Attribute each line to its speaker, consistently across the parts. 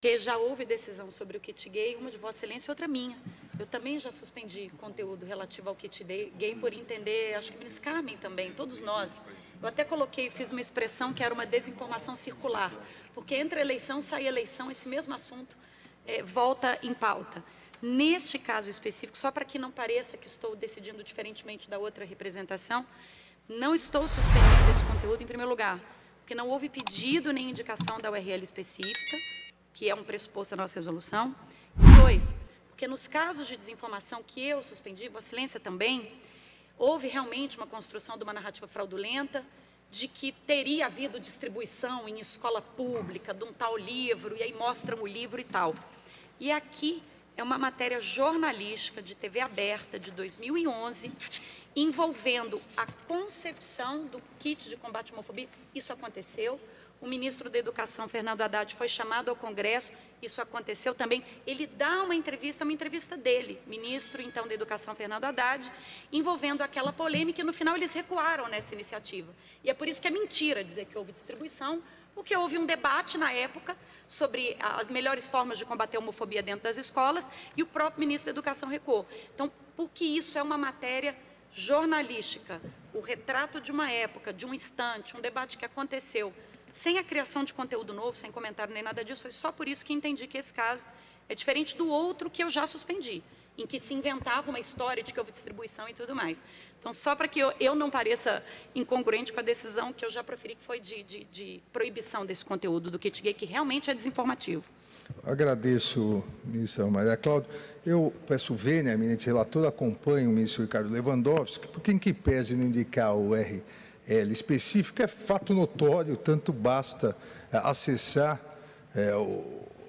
Speaker 1: porque já houve decisão sobre o kit gay, uma de Vossa Excelência e outra minha. Eu também já suspendi conteúdo relativo ao kit gay por entender, acho que a ministra Carmen também, todos nós. Eu até coloquei, fiz uma expressão que era uma desinformação circular, porque entre eleição sai eleição, esse mesmo assunto é, volta em pauta. Neste caso específico, só para que não pareça que estou decidindo diferentemente da outra representação, não estou suspendendo esse conteúdo, em primeiro lugar, porque não houve pedido nem indicação da URL específica, que é um pressuposto da nossa resolução. Dois, porque nos casos de desinformação que eu suspendi, Vossa Excelência também, houve realmente uma construção de uma narrativa fraudulenta, de que teria havido distribuição em escola pública de um tal livro, e aí mostram o livro e tal. E aqui é uma matéria jornalística de TV aberta de 2011, envolvendo a concepção do kit de combate à homofobia. Isso aconteceu, o ministro da Educação, Fernando Haddad, foi chamado ao Congresso, isso aconteceu também. Ele dá uma entrevista, uma entrevista dele, ministro, então, da Educação, Fernando Haddad, envolvendo aquela polêmica, e no final eles recuaram nessa iniciativa. E é por isso que é mentira dizer que houve distribuição, porque houve um debate na época sobre as melhores formas de combater a homofobia dentro das escolas, e o próprio ministro da Educação recuou. Então, porque isso é uma matéria jornalística, o retrato de uma época, de um instante, um debate que aconteceu sem a criação de conteúdo novo, sem comentário nem nada disso, foi só por isso que entendi que esse caso é diferente do outro que eu já suspendi, em que se inventava uma história de que houve distribuição e tudo mais. Então, só para que eu, eu não pareça incongruente com a decisão que eu já proferi, que foi de, de, de proibição desse conteúdo do kit gay, que realmente é desinformativo.
Speaker 2: Agradeço, ministra Maria Cláudia. Eu peço vênia, eminente relator, acompanhe o ministro Ricardo Lewandowski, porque em que pese não indicar o R é, específica é fato notório, tanto basta é, acessar é, o,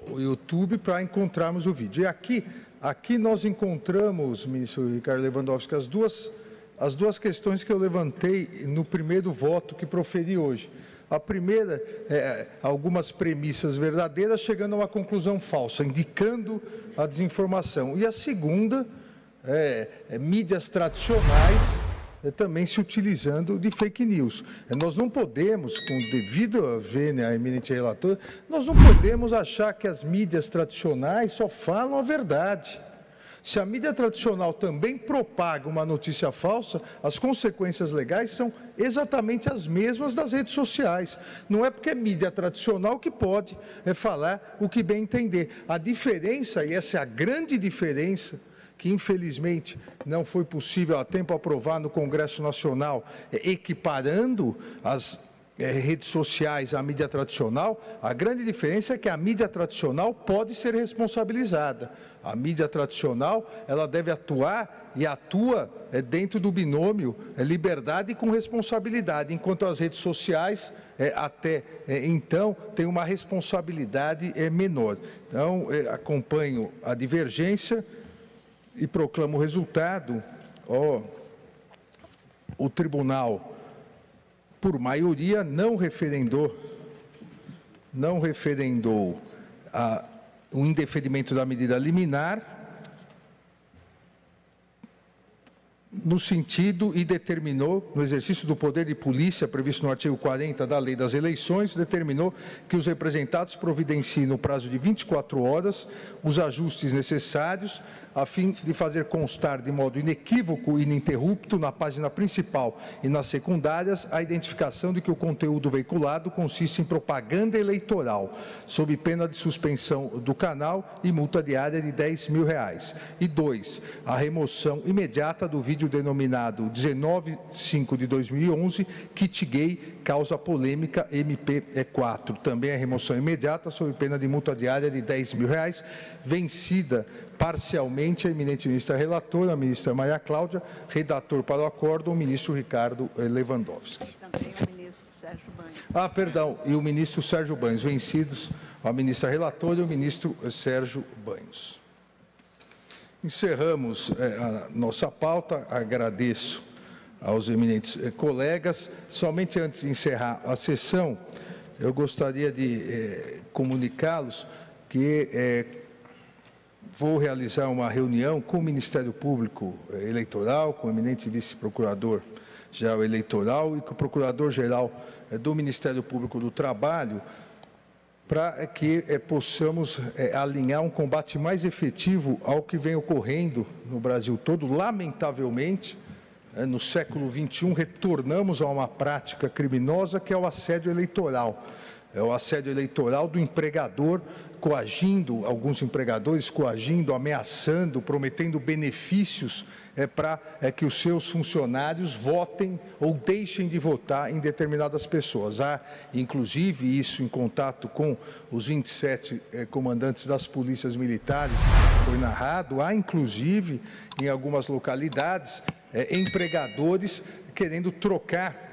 Speaker 2: o, YouTube para encontrarmos o vídeo. E aqui, aqui nós encontramos, ministro Ricardo Lewandowski, as duas, as duas questões que eu levantei no primeiro voto que proferi hoje. A primeira, é, algumas premissas verdadeiras chegando a uma conclusão falsa, indicando a desinformação. E a segunda, é, é mídias tradicionais também se utilizando de fake news. Nós não podemos, com devido a vênia a eminente relator, nós não podemos achar que as mídias tradicionais só falam a verdade. Se a mídia tradicional também propaga uma notícia falsa, as consequências legais são exatamente as mesmas das redes sociais. Não é porque é mídia tradicional que pode é, falar o que bem entender. A diferença, e essa é a grande diferença, que infelizmente não foi possível a tempo aprovar no Congresso Nacional, é, equiparando as é, redes sociais à mídia tradicional, a grande diferença é que a mídia tradicional pode ser responsabilizada. A mídia tradicional, ela deve atuar e atua é, dentro do binômio liberdade com responsabilidade, enquanto as redes sociais, até então, têm uma responsabilidade menor. Então, acompanho a divergência, e proclamo o resultado, ó, o tribunal, por maioria, não referendou, não referendou a, o indeferimento da medida liminar, no sentido e determinou, no exercício do poder de polícia previsto no artigo 40 da Lei das Eleições, determinou que os representados providenciem no prazo de 24 horas os ajustes necessários a fim de fazer constar de modo inequívoco e ininterrupto na página principal e nas secundárias a identificação de que o conteúdo veiculado consiste em propaganda eleitoral, sob pena de suspensão do canal e multa diária de 10 mil reais. E dois, a remoção imediata do vídeo denominado 19.5 de 2011, kit gay causa polêmica MP4. Também a remoção imediata sob pena de multa diária de 10 mil reais, vencida parcialmente a eminente ministra relatora, a ministra Maria Cláudia, redator para o acordo, o ministro Ricardo Lewandowski. Também o ministro Sérgio Banhos. Ah, perdão, e o ministro Sérgio Banhos, vencidos a ministra relatora e o ministro Sérgio Banhos. Encerramos eh, a nossa pauta, agradeço aos eminentes eh, colegas. Somente antes de encerrar a sessão, eu gostaria de eh, comunicá-los que vou realizar uma reunião com o Ministério Público Eleitoral, com o eminente vice-procurador-geral eleitoral e com o procurador-geral do Ministério Público do Trabalho, para que é, possamos é, alinhar um combate mais efetivo ao que vem ocorrendo no Brasil todo. Lamentavelmente, é, no século XXI, retornamos a uma prática criminosa que é o assédio eleitoral. É o assédio eleitoral do empregador coagindo, alguns empregadores coagindo, ameaçando, prometendo benefícios é, para é, que os seus funcionários votem ou deixem de votar em determinadas pessoas. Há, inclusive, isso em contato com os 27 é, comandantes das polícias militares, foi narrado, há, inclusive, em algumas localidades, é, empregadores querendo trocar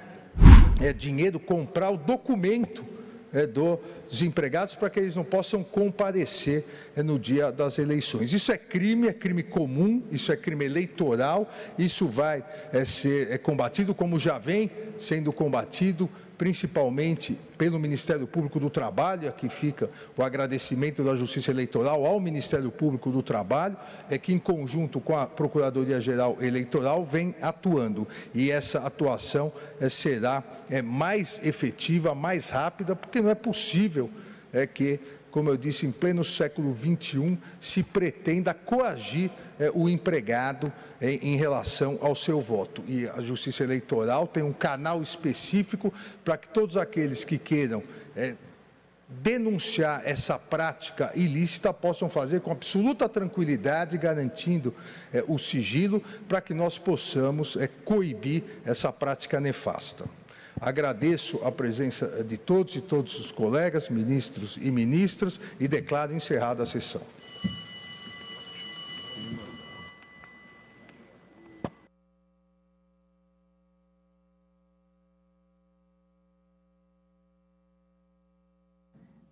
Speaker 2: é, dinheiro, comprar o documento dos empregados para que eles não possam comparecer é, no dia das eleições. Isso é crime, é crime comum, isso é crime eleitoral, isso vai é, ser é, combatido como já vem sendo combatido principalmente pelo Ministério Público do Trabalho, aqui fica o agradecimento da Justiça Eleitoral ao Ministério Público do Trabalho, é que em conjunto com a Procuradoria-Geral Eleitoral vem atuando. E essa atuação é, será é, mais efetiva, mais rápida, porque não é possível é, que como eu disse, em pleno século XXI, se pretenda coagir é, o empregado é, em relação ao seu voto. E a Justiça Eleitoral tem um canal específico para que todos aqueles que queiram é, denunciar essa prática ilícita possam fazer com absoluta tranquilidade, garantindo é, o sigilo, para que nós possamos é, coibir essa prática nefasta. Agradeço a presença de todos e todos os colegas, ministros e ministras, e declaro encerrada a sessão.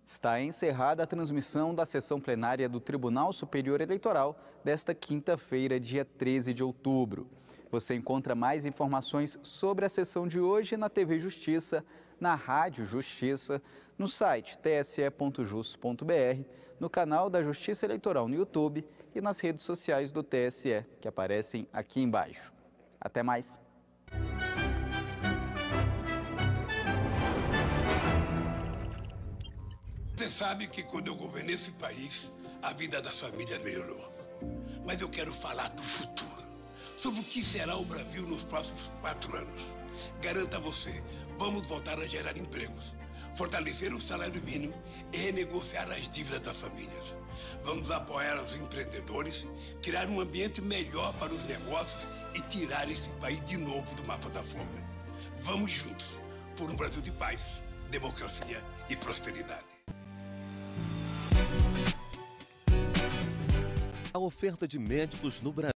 Speaker 3: Está encerrada a transmissão da sessão plenária do Tribunal Superior Eleitoral desta quinta-feira, dia 13 de outubro. Você encontra mais informações sobre a sessão de hoje na TV Justiça, na Rádio Justiça, no site tse.jus.br, no canal da Justiça Eleitoral no YouTube e nas redes sociais do TSE, que aparecem aqui embaixo. Até mais!
Speaker 4: Você sabe que quando eu governei esse país, a vida das famílias melhorou. Mas eu quero falar do futuro sobre o que será o Brasil nos próximos quatro anos. Garanta você, vamos voltar a gerar empregos, fortalecer o salário mínimo e renegociar as dívidas das famílias. Vamos apoiar os empreendedores, criar um ambiente melhor para os negócios e tirar esse país de novo do mapa da fome. Vamos juntos por um Brasil de paz, democracia e prosperidade.
Speaker 5: A oferta de médicos no Brasil.